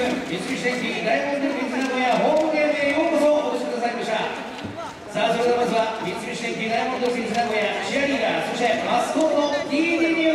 三菱電機大本店三名古屋ホームゲームへようこそお越しくださいましたさあそれではまずは三菱電機大本店三名古屋チアリーダーそしてマスコット DD に